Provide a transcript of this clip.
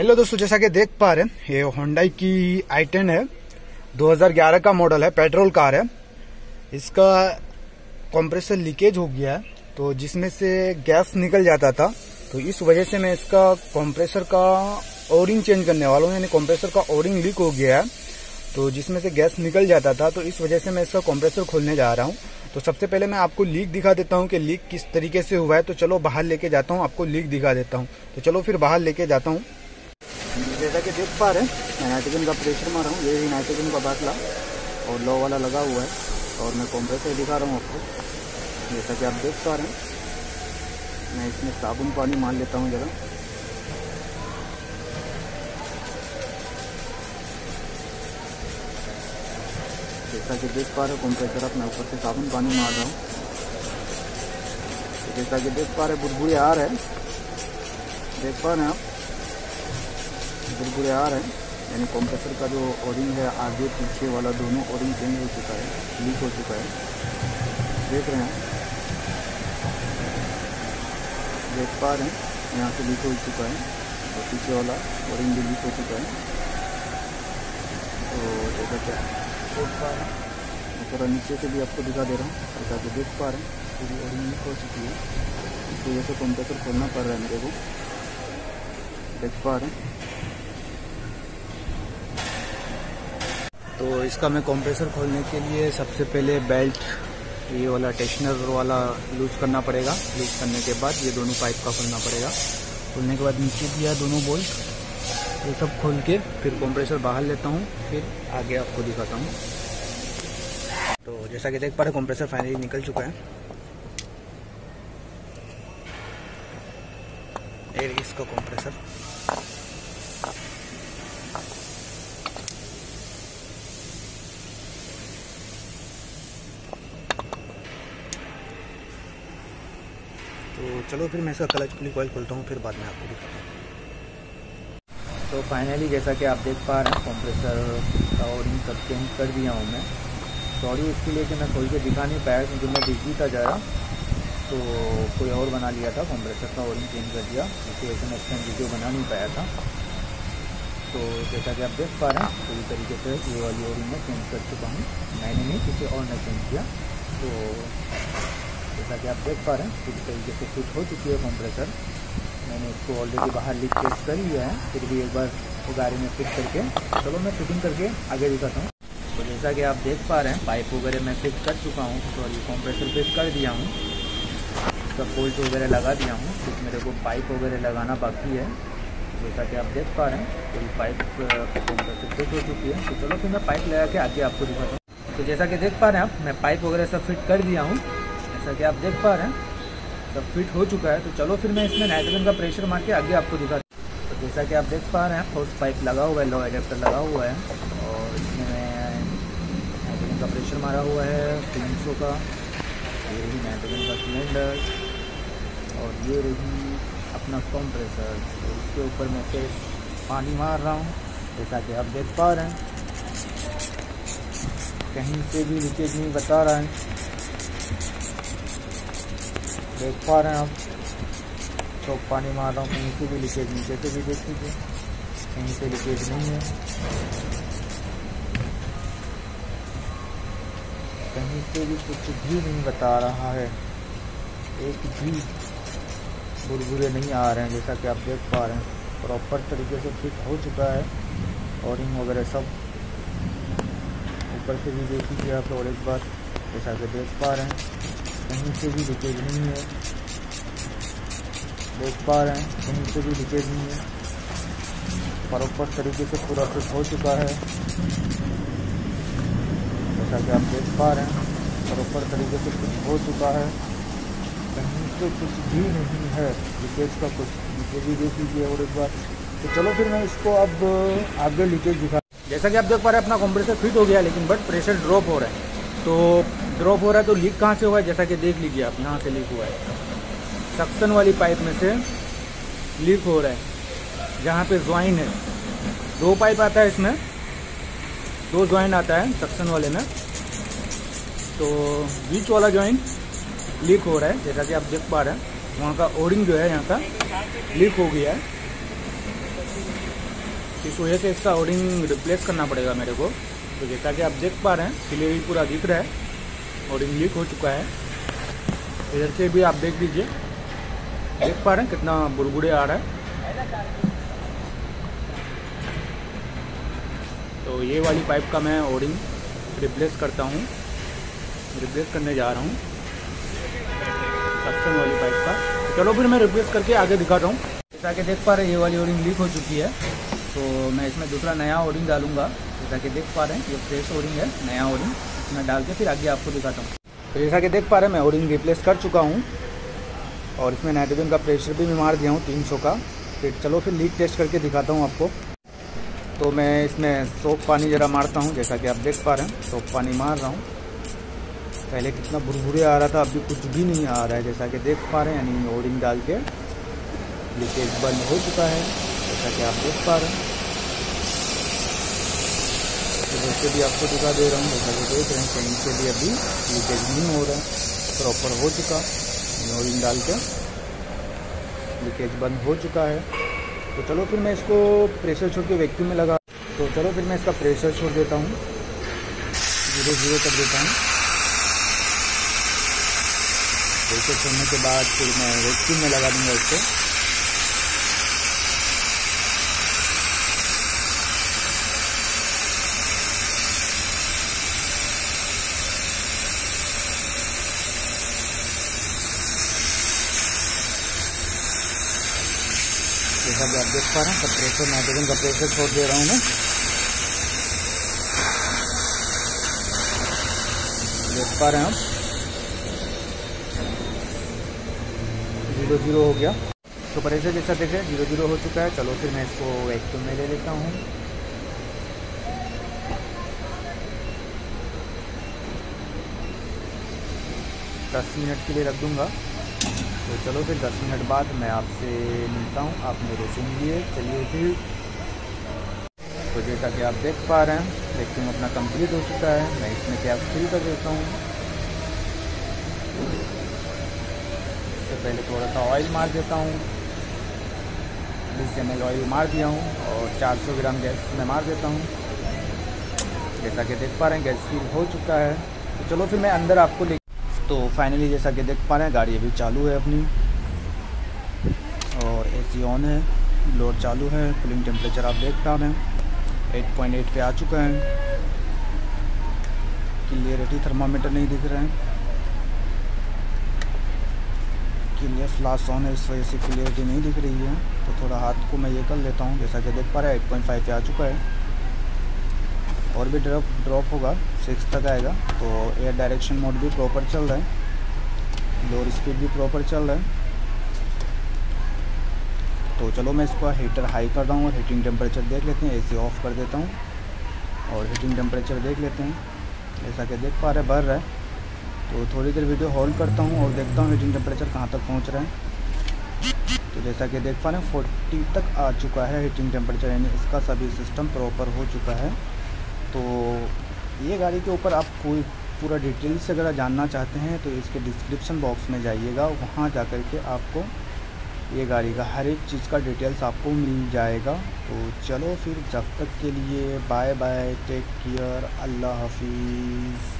Hello दोस्तों, जैसा कि देख पा रहे हैं, ये होंडाई की आई टेन है। 2011 का मॉडल है पेट्रोल कार है। इसका कंप्रेसर लीकेज हो गया है तो जिसमें से गैस निकल जाता था तो इस वजह से मैं इसका कंप्रेसर का ओरिंग चेंज करने वाला हूँ, यानी कंप्रेसर का ओरिंग लीक हो गया है। तो जिसमें से गैस निकल जाता था तो इस वजह से मैं इसका कंप्रेसर खोलने जा रहा हूँ। तो सबसे पहले मैं आपको लीक दिखा देता हूँ कि लीक किस तरीके से हुआ है। तो चलो बाहर लेके जाता हूँ, आपको लीक दिखा देता हूँ। तो चलो फिर बाहर लेके जाता हूँ। जैसा कि देख पा रहे हैं, मैं नाइट्रोजन का प्रेशर मारा हूँ, ये नाइट्रोजन का बाटला और लो वाला लगा हुआ है और मैं कॉम्प्रेसर दिखा रहा हूँ आपको। जैसा कि आप देख पा रहे हैं, मैं इसमें साबुन पानी मार लेता हूँ ज़रा। जैसा कि देख पा रहे हो कंप्रेसर अपने ऊपर से साबुन पानी मार रहा हूँ। जैसा कि देख पा रहे बुरबुरे आ रहे हैं। देख पा रहे हैं आप? बुरबुरे आ रहे हैं। यानी कंप्रेसर का जो ओरिंग है, आगे पीछे वाला दोनों ओरिंग चेंज हो चुका है लीक हो चुका है। देख रहे हैं। देख पा रहे हैं, यहाँ से लीक हो चुका है, और पीछे वाला ओरिंग भी लीक हो चुका है। तो जैसा क्या देख पा रहे हैं थोड़ा नीचे से भी आपको दिखा दे रहा हूँ जैसा कि देख पा रहे हैं। पूरी ओरिंग लीक हो चुकी है। इस वजह से कंप्रेसर खोलना पड़ रहा है मेरे को। देख पा रहे हैं। तो इसका मैं कंप्रेसर खोलने के लिए सबसे पहले बेल्ट ये वाला टेक्शनर वाला लूज करना पड़ेगा। लूज करने के बाद ये दोनों पाइप का खोलना पड़ेगा। खोलने के बाद नीचे दिया दोनों बोल्ट ये सब खोल के फिर कंप्रेसर बाहर लेता हूँ। फिर आगे आपको दिखाता हूँ। तो जैसा कि देख पा रहे कंप्रेसर फाइनली निकल चुका है। इसका कंप्रेसर तो चलो फिर मैं इसका क्लच पुली कॉइल खोलता हूँ, फिर बाद में आपको दिखाता हूँ। तो फाइनली जैसा कि आप देख पा रहे हैं कंप्रेसर का इन सब चेंज कर दिया हूँ मैं। सॉरी इसके लिए कि मैं खोल के दिखा नहीं पाया, क्योंकि मैं बिज़ी था ज़रा। तो कोई और बना लिया था कंप्रेसर का ओरिंग चेंज कर दिया इसकी वजह से मैं इस वीडियो बना नहीं पाया था। तो जैसा कि आप देख पा रहे हैं, पूरी तरीके से ये वाली ओरिंग मैं चेंज कर चुका हूँ। मैंने नहीं, किसी और ने चेंज किया। तो जैसा कि आप देख पा रहे हैं पूरी तरीके से फिट हो चुकी है कंप्रेसर मैंने इसको ऑलरेडी बाहर लीक टेस्ट कर लिया है फिर भी एक बार वो गाड़ी में फिट करके। चलो मैं फिटिंग करके आगे दिखाता हूँ। तो जैसा कि आप देख पा रहे हैं पाइप वगैरह मैं फिट कर चुका हूँ सॉरी कॉम्प्रेसर फिट कर दिया हूँ। उसका बोल्ट वगैरह लगा दिया हूँ फिर मेरे को पाइप वगैरह लगाना बाकी है। जैसा कि आप देख पा रहे हैं पूरी पाइप कॉम्प्रेसर फिट हो चुकी है। तो चलो फिर मैं पाइप लगा के आगे आपको दिखाता हूँ। तो जैसा कि देख पा रहे हैं आप मैं पाइप वगैरह सब फिट कर दिया हूँ। जैसा कि आप देख पा रहे हैं, सब फिट हो चुका है। तो चलो फिर मैं इसमें नाइट्रोजन का प्रेशर मार के आगे आपको दिखा तो जैसा कि आप देख पा रहे हैं फोर्स पाइप लगा हुआ है लो एडेप्टर लगा हुआ है। और इसमें मैं नाइट्रोजन का प्रेशर मारा हुआ है, तीन सौ का। ये रही नाइट्रोजन का सिलेंडर और ये रही अपना कंप्रेसर तो इसके ऊपर मैं फिर पानी मार रहा हूँ, जैसा कि आप देख पा रहे हैं। कहीं से भी लीकेज नहीं बता रहा है। देख पा रहे हैं आप। तो पानी मार रहा हूँ। कहीं से भी लीकेज नीचे से भी देख लीजिए, कहीं से लीकेज नहीं है। कहीं से भी कुछ भी नहीं बता रहा है। एक भी बुरबुरे नहीं आ रहे हैं, जैसा कि आप देख पा रहे हैं। प्रॉपर तरीके से फिट हो चुका है। ओरिंग वगैरह सब। ऊपर से भी देख लीजिए आप और एक बार, जैसा कि देख पा रहे हैं। कहीं से भी लीकेज नहीं है। देख पा रहे हैं, कहीं से भी लीकेज नहीं है। प्रॉपर तरीके से पूरा फिट हो चुका है। जैसा कि आप देख पा रहे हैं प्रॉपर तरीके से फिट हो चुका है। कहीं से कुछ भी नहीं है। लीकेज का कुछ लीकेज भी देख लीजिए और एक बार। तो चलो फिर मैं इसको अब आगे लीकेज दिखा जैसा कि आप देख पा रहे हैं, अपना कंप्रेसर फिट हो गया लेकिन बट प्रेशर ड्रॉप हो रहा है। तो ड्रॉप हो रहा है तो लीक कहाँ से हुआ है जैसा कि देख लीजिए आप, यहाँ से लीक हुआ है। सक्सन वाली पाइप में से लीक हो रहा है। जहाँ पे ज्वाइन है। दो पाइप आता है इसमें। दो ज्वाइन आता है सक्सन वाले में। तो बीच वाला ज्वाइन लीक हो रहा है, जैसा कि आप देख पा रहे हैं। वहाँ का ओरिंग जो है, यहाँ का लीक हो गया है। इस वजह से इसका ओरिंग रिप्लेस करना पड़ेगा मेरे को। तो जैसा कि आप देख पा रहे हैं, क्लियर पूरा दिख रहा है। ओडिंग लीक हो चुका है। इधर से भी आप देख लीजिए। देख पा रहे हैं कितना बुरबुड़े आ रहा है। तो ये वाली पाइप का मैं ओडिंग रिप्लेस करता हूँ। रिप्लेस करने जा रहा हूँ। सक्शन वाली पाइप का। चलो फिर मैं रिप्लेस करके आगे दिखाता हूँ। जैसा कि देख पा रहे हैं, ये वाली ओरिंग लीक हो चुकी है। तो मैं इसमें दूसरा नया ओरिंग डालूँगा। जैसा कि देख पा रहे हैं, ये फ्रेश ओरिंग है, नया ओडिंग इसमें डाल के फिर आगे आपको दिखाता हूँ। तो जैसा कि देख पा रहे हैं, मैं ओडिंग रिप्लेस कर चुका हूँ और इसमें नाइट्रोजन का प्रेशर भी मैं मार दिया हूँ तीन सौ का। फिर चलो फिर लीक टेस्ट करके दिखाता हूँ आपको। तो मैं इसमें सोप पानी ज़रा मारता हूँ, जैसा कि आप देख पा रहे हैं सोप पानी मार रहा हूँ। पहले कितना बुरबुरे आ रहा था, अभी कुछ भी नहीं आ रहा है, जैसा कि देख पा रहे हैं, यानी ओडिंग डाल के लीकेज बंद हो चुका है, जैसा कि आप देख पा रहे हैं। वैसे भी आपको दिखा दे रहा हूँ। जैसा कि देख रहे हैं कहीं से भी अभी लीकेज नहीं हो रहा है। प्रॉपर हो चुका। ओरिंग डाल के लीकेज बंद हो चुका है। तो चलो फिर मैं इसको प्रेशर छोड़ के वैक्यूम में लगा तो चलो फिर मैं इसका प्रेशर छोड़ देता हूँ। ज़ीरो ज़ीरो कर देता हूँ। प्रेशर छोड़ने के बाद फिर मैं वैक्यूम में लगा दूँगा इसको। जैसा भी आप देख पा रहे हैं प्रेशर नाइट्रोजन का प्रेशर छोड़ दे रहा हूँ मैं। देख पा रहे हैं आप। ज़ीरो ज़ीरो हो गया। तो प्रेशर जैसा देख देखें ज़ीरो ज़ीरो हो चुका है। चलो फिर मैं इसको वैक्यूम में ले लेता हूँ। दस मिनट के लिए रख दूँगा। तो चलो फिर दस मिनट बाद मैं आपसे मिलता हूँ, आप मेरे सुनिए चलिए फिर। तो जैसा कि आप देख पा रहे हैं वैक्यूम अपना कंप्लीट हो चुका है। मैं इसमें गैस फिल कर देता हूँ। इससे पहले थोड़ा सा ऑयल मार देता हूँ। बीस एम ऑयल मार दिया हूँ और 400 ग्राम गैस में मार देता हूँ। जैसा कि देख पा रहे हैं, गैस फिल हो चुका है। तो चलो फिर मैं अंदर आपको तो फाइनली जैसा कि देख पा रहे हैं, गाड़ी अभी चालू है अपनी। और एसी ऑन है लोड चालू है कूलिंग टेम्परेचर आप देख पा रहे हैं। 8.8 पे आ चुका है। क्लियरिटी थर्मामीटर नहीं दिख रहे हैं। क्लियर फ्लास ऑन है, इस वजह से क्लियरिटी नहीं दिख रही है। तो थोड़ा हाथ को मैं ये कर लेता हूँ, जैसा कि देख पा रहे हैं एट पे आ चुका है। और भी ड्रॉप ड्रॉप होगा सिक्स तक आएगा तो एयर डायरेक्शन मोड भी प्रॉपर चल रहा है लोअर स्पीड भी प्रॉपर चल रहा है। तो चलो मैं इसको हीटर हाई कर रहा हूँ और हीटिंग टेम्परेचर देख लेते हैं एसी ऑफ़ कर देता हूँ और हीटिंग टेम्परेचर देख लेते हैं जैसा कि देख पा रहे बढ़ रहा है। तो थोड़ी देर वीडियो होल्ड करता हूँ और देखता हूँ हीटिंग टेम्परेचर कहाँ तक पहुँच रहा है। तो जैसा कि देख पा रहे हैं फोर्टी तक आ चुका है हीटिंग टेम्परेचर यानी इसका सभी सिस्टम प्रॉपर हो चुका है। तो ये गाड़ी के ऊपर आप कोई पूरा डिटेल्स अगर जानना चाहते हैं तो इसके डिस्क्रिप्शन बॉक्स में जाइएगा। वहाँ जा कर के आपको ये गाड़ी का हर एक चीज़ का डिटेल्स आपको मिल जाएगा। तो चलो फिर, जब तक के लिए बाय बाय टेक केयर, अल्लाह हाफिज़।